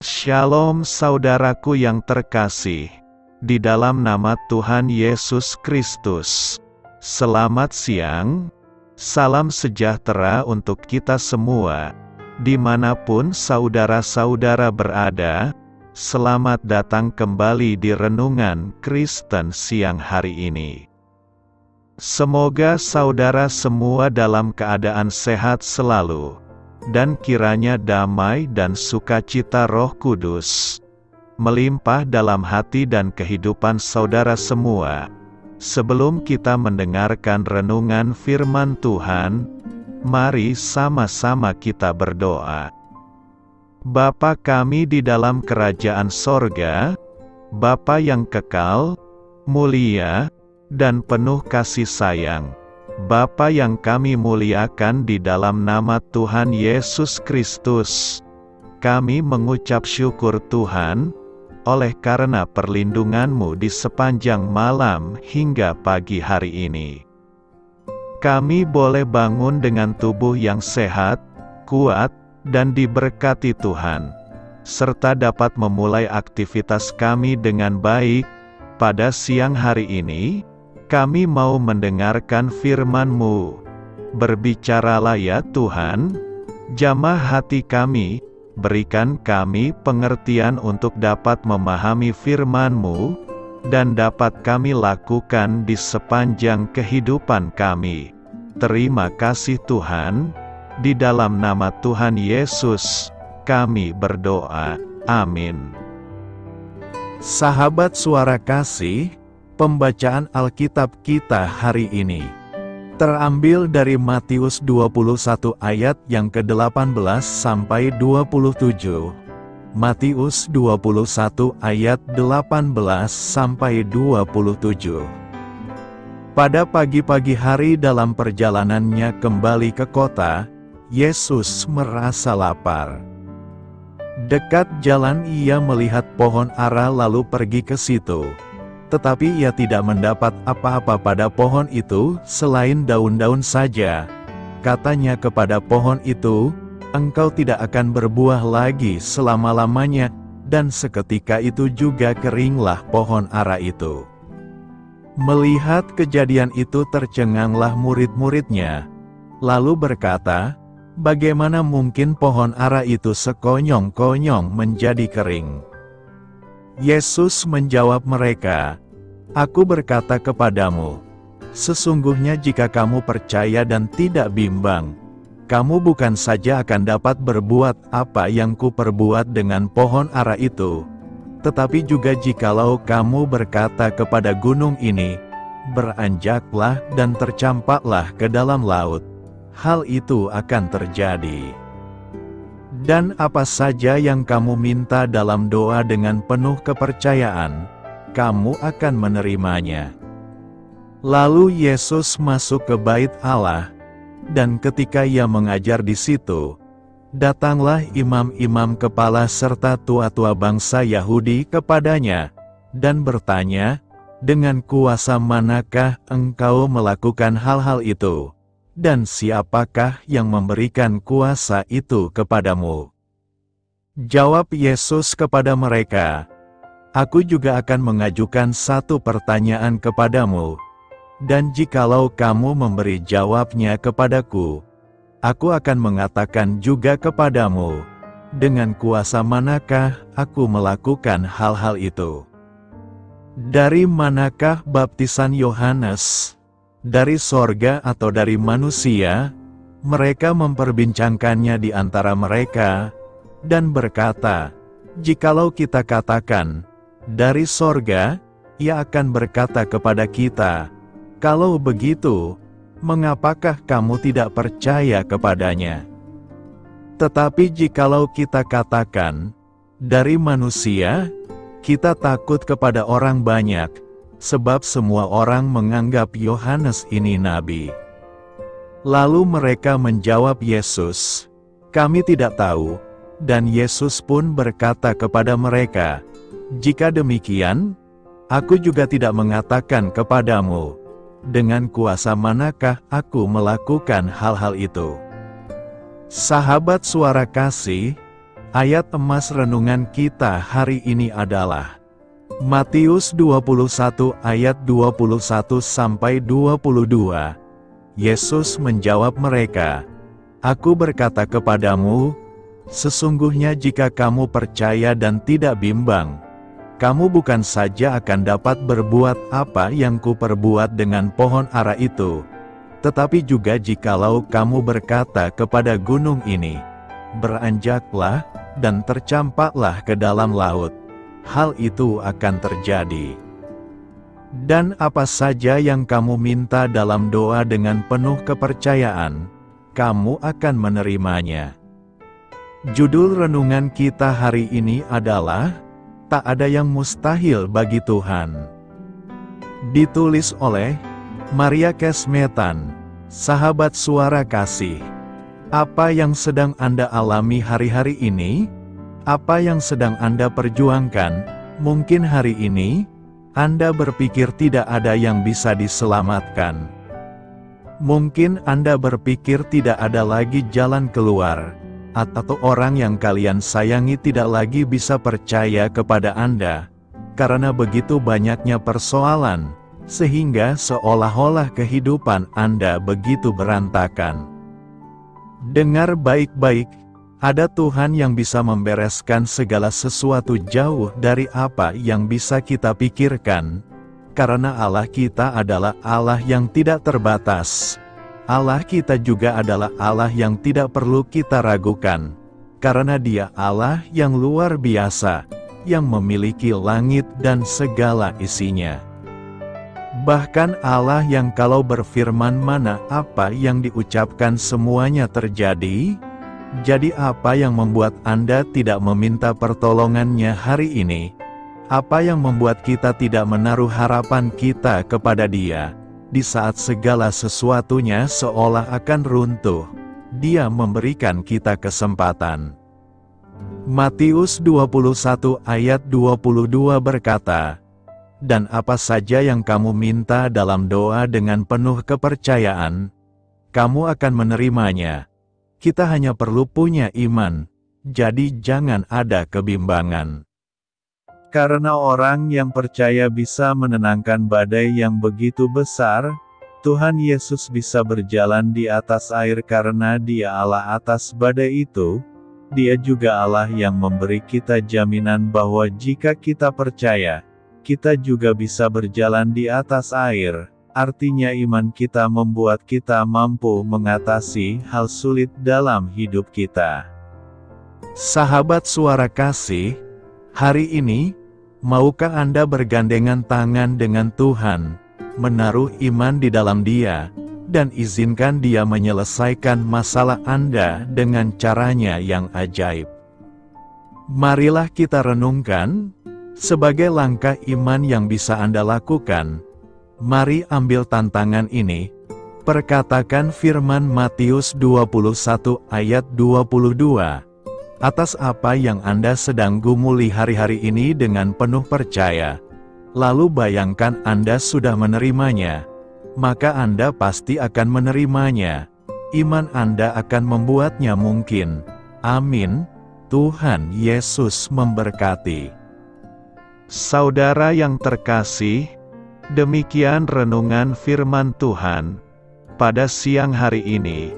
Shalom saudaraku yang terkasih, di dalam nama Tuhan Yesus Kristus. Selamat siang, salam sejahtera untuk kita semua, di mana pun saudara-saudara berada, selamat datang kembali di Renungan Kristen siang hari ini. Semoga saudara semua dalam keadaan sehat selalu dan kiranya damai dan sukacita Roh Kudus melimpah dalam hati dan kehidupan saudara semua. Sebelum kita mendengarkan renungan firman Tuhan, mari sama-sama kita berdoa. Bapa kami di dalam kerajaan sorga, Bapa yang kekal, mulia, dan penuh kasih sayang. Bapa yang kami muliakan di dalam nama Tuhan Yesus Kristus. Kami mengucap syukur Tuhan, oleh karena perlindungan-Mu di sepanjang malam hingga pagi hari ini. Kami boleh bangun dengan tubuh yang sehat, kuat, dan diberkati Tuhan, serta dapat memulai aktivitas kami dengan baik, pada siang hari ini, kami mau mendengarkan firman-Mu. Berbicaralah ya Tuhan, jamah hati kami, berikan kami pengertian untuk dapat memahami firman-Mu, dan dapat kami lakukan di sepanjang kehidupan kami. Terima kasih Tuhan, di dalam nama Tuhan Yesus, kami berdoa. Amin. Sahabat suara kasih, Pembacaan Alkitab kita hari ini terambil dari Matius 21 ayat yang ke-18 sampai 27. Matius 21 ayat 18 sampai 27. Pada pagi-pagi hari dalam perjalanannya kembali ke kota, Yesus merasa lapar. Dekat jalan ia melihat pohon ara lalu pergi ke situ tetapi ia tidak mendapat apa-apa pada pohon itu selain daun-daun saja. Katanya kepada pohon itu, engkau tidak akan berbuah lagi selama-lamanya, dan seketika itu juga keringlah pohon ara itu. Melihat kejadian itu tercenganglah murid-muridnya, lalu berkata, Bagaimana mungkin pohon ara itu sekonyong-konyong menjadi kering? Yesus menjawab mereka, Aku berkata kepadamu, sesungguhnya jika kamu percaya dan tidak bimbang, kamu bukan saja akan dapat berbuat apa yang kuperbuat dengan pohon ara itu, tetapi juga jikalau kamu berkata kepada gunung ini, beranjaklah dan tercampaklah ke dalam laut, hal itu akan terjadi. Dan apa saja yang kamu minta dalam doa dengan penuh kepercayaan, kamu akan menerimanya. Lalu Yesus masuk ke bait Allah, dan ketika ia mengajar di situ, datanglah imam-imam kepala serta tua-tua bangsa Yahudi kepadanya, dan bertanya, dengan kuasa manakah engkau melakukan hal-hal itu? Dan siapakah yang memberikan kuasa itu kepadamu? Jawab Yesus kepada mereka, Aku juga akan mengajukan satu pertanyaan kepadamu, dan jikalau kamu memberi jawabnya kepadaku, aku akan mengatakan juga kepadamu, dengan kuasa manakah aku melakukan hal-hal itu? Dari manakah baptisan Yohanes? Dari sorga atau dari manusia, mereka memperbincangkannya di antara mereka, dan berkata, Jikalau kita katakan, dari sorga, ia akan berkata kepada kita, Kalau begitu, mengapakah kamu tidak percaya kepadanya? Tetapi jikalau kita katakan, dari manusia, kita takut kepada orang banyak, sebab semua orang menganggap Yohanes ini nabi. Lalu mereka menjawab Yesus, "Kami tidak tahu." Dan Yesus pun berkata kepada mereka, "Jika demikian, aku juga tidak mengatakan kepadamu, dengan kuasa manakah aku melakukan hal-hal itu." Sahabat suara kasih, Ayat emas renungan kita hari ini adalah Matius 21 ayat 21 sampai 22. Yesus menjawab mereka, Aku berkata kepadamu, sesungguhnya jika kamu percaya dan tidak bimbang, kamu bukan saja akan dapat berbuat apa yang kuperbuat dengan pohon ara itu, tetapi juga jikalau kamu berkata kepada gunung ini, beranjaklah, dan tercampaklah ke dalam laut, hal itu akan terjadi. Dan apa saja yang kamu minta dalam doa dengan penuh kepercayaan, kamu akan menerimanya. Judul renungan kita hari ini adalah Tak ada yang mustahil bagi Tuhan. Ditulis oleh Maria Kesmetan, sahabat suara kasih. Apa yang sedang Anda alami hari-hari ini? Apa yang sedang Anda perjuangkan? Mungkin hari ini Anda berpikir tidak ada yang bisa diselamatkan Mungkin Anda berpikir tidak ada lagi jalan keluar, atau orang yang kalian sayangi tidak lagi bisa percaya kepada Anda, karena begitu banyaknya persoalan, sehingga seolah-olah kehidupan Anda begitu berantakan. Dengar baik-baik, ada Tuhan yang bisa membereskan segala sesuatu jauh dari apa yang bisa kita pikirkan, karena Allah kita adalah Allah yang tidak terbatas. Allah kita juga adalah Allah yang tidak perlu kita ragukan, karena Dia Allah yang luar biasa, yang memiliki langit dan segala isinya. Bahkan Allah yang kalau berfirman mana apa yang diucapkan semuanya terjadi, jadi apa yang membuat Anda tidak meminta pertolongannya hari ini? Apa yang membuat kita tidak menaruh harapan kita kepada Dia? Di saat segala sesuatunya seolah akan runtuh, Dia memberikan kita kesempatan. Matius 21 ayat 22 berkata, Dan apa saja yang kamu minta dalam doa dengan penuh kepercayaan, kamu akan menerimanya. Kita hanya perlu punya iman, jadi jangan ada kebimbangan. Karena orang yang percaya bisa menenangkan badai yang begitu besar, Tuhan Yesus bisa berjalan di atas air karena Dia Allah atas badai itu. Dia juga Allah yang memberi kita jaminan bahwa jika kita percaya, kita juga bisa berjalan di atas air. Artinya iman kita membuat kita mampu mengatasi hal sulit dalam hidup kita. Sahabat suara kasih, hari ini, Maukah Anda bergandengan tangan dengan Tuhan, menaruh iman di dalam Dia, dan izinkan Dia menyelesaikan masalah Anda dengan caranya yang ajaib? Marilah kita renungkan, sebagai langkah iman yang bisa Anda lakukan, mari ambil tantangan ini, perkatakan firman Matius 21 ayat 22, atas apa yang Anda sedang gumuli hari-hari ini dengan penuh percaya. Lalu bayangkan Anda sudah menerimanya, maka Anda pasti akan menerimanya. Iman Anda akan membuatnya mungkin. Amin. Tuhan Yesus memberkati. Saudara yang terkasih, demikian renungan firman Tuhan pada siang hari ini.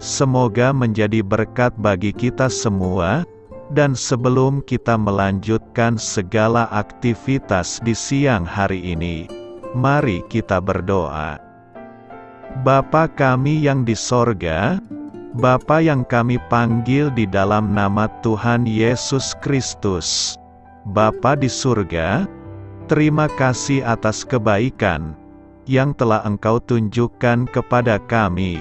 Semoga menjadi berkat bagi kita semua, dan sebelum kita melanjutkan segala aktivitas di siang hari ini, mari kita berdoa. Bapa kami yang di sorga, Bapa yang kami panggil di dalam nama Tuhan Yesus Kristus, Bapa di surga, terima kasih atas kebaikan yang telah Engkau tunjukkan kepada kami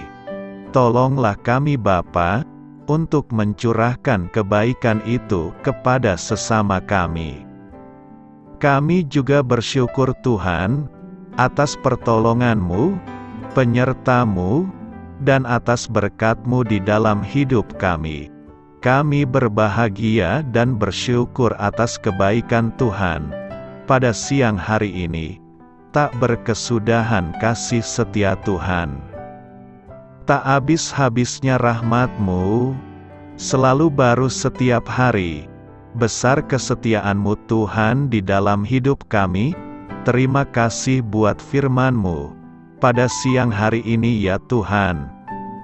Tolonglah kami Bapa, untuk mencurahkan kebaikan itu kepada sesama kami. Kami juga bersyukur Tuhan, atas pertolonganmu, penyertamu, dan atas berkatmu di dalam hidup kami. Kami berbahagia dan bersyukur atas kebaikan Tuhan. Pada siang hari ini, tak berkesudahan kasih setia Tuhan tak habis-habisnya rahmatmu, selalu baru setiap hari. Besar kesetiaan-Mu Tuhan di dalam hidup kami, terima kasih buat firman-Mu. Pada siang hari ini ya Tuhan,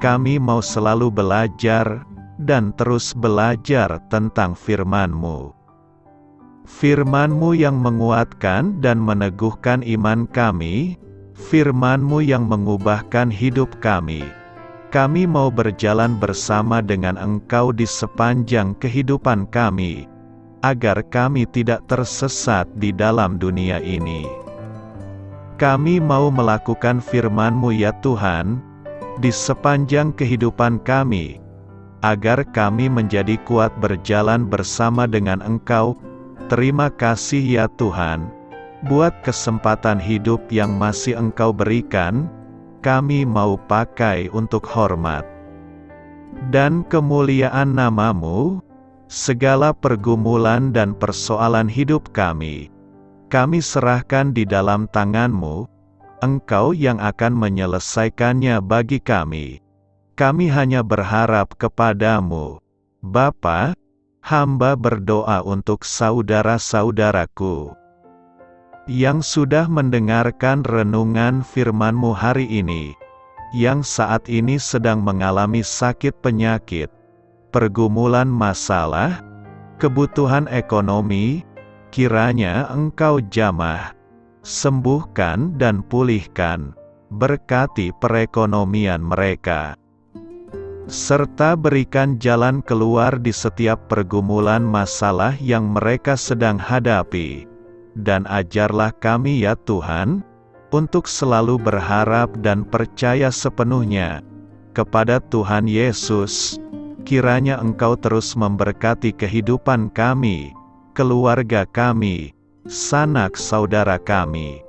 kami mau selalu belajar, dan terus belajar tentang firman-Mu. Firman-Mu yang menguatkan dan meneguhkan iman kami, firman-Mu yang mengubahkan hidup kami. Kami mau berjalan bersama dengan Engkau di sepanjang kehidupan kami, agar kami tidak tersesat di dalam dunia ini. Kami mau melakukan firman-Mu ya Tuhan, di sepanjang kehidupan kami, agar kami menjadi kuat berjalan bersama dengan Engkau Terima kasih ya Tuhan, buat kesempatan hidup yang masih Engkau berikan, kami mau pakai untuk hormat dan kemuliaan namamu, segala pergumulan dan persoalan hidup kami, kami serahkan di dalam tanganmu, Engkau yang akan menyelesaikannya bagi kami. Kami hanya berharap kepadamu, Bapa, hamba berdoa untuk saudara-saudaraku. Yang sudah mendengarkan renungan firman-Mu hari ini, yang saat ini sedang mengalami sakit penyakit, pergumulan masalah, kebutuhan ekonomi, kiranya Engkau jamah, sembuhkan dan pulihkan, berkati perekonomian mereka serta berikan jalan keluar di setiap pergumulan masalah yang mereka sedang hadapi. Dan ajarlah kami ya Tuhan, untuk selalu berharap dan percaya sepenuhnya kepada Tuhan Yesus. Kiranya Engkau terus memberkati kehidupan kami, keluarga kami, sanak saudara kami,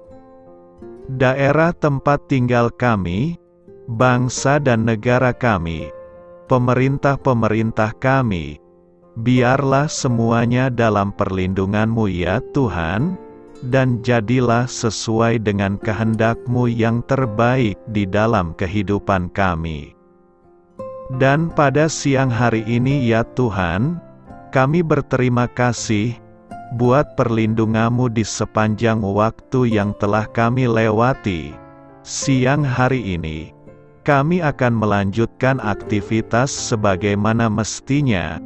daerah tempat tinggal kami, bangsa dan negara kami pemerintah-pemerintah kami, biarlah semuanya dalam perlindunganmu ya Tuhan, dan jadilah sesuai dengan kehendakmu yang terbaik di dalam kehidupan kami. Dan pada siang hari ini ya Tuhan, kami berterima kasih, buat perlindunganmu di sepanjang waktu yang telah kami lewati, siang hari ini kami akan melanjutkan aktivitas sebagaimana mestinya.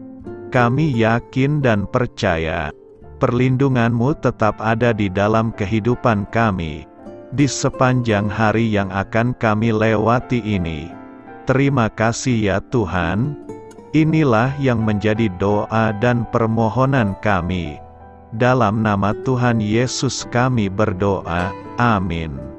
Kami yakin dan percaya, perlindunganmu tetap ada di dalam kehidupan kami, di sepanjang hari yang akan kami lewati ini. Terima kasih ya Tuhan, inilah yang menjadi doa dan permohonan kami. Dalam nama Tuhan Yesus kami berdoa, amin.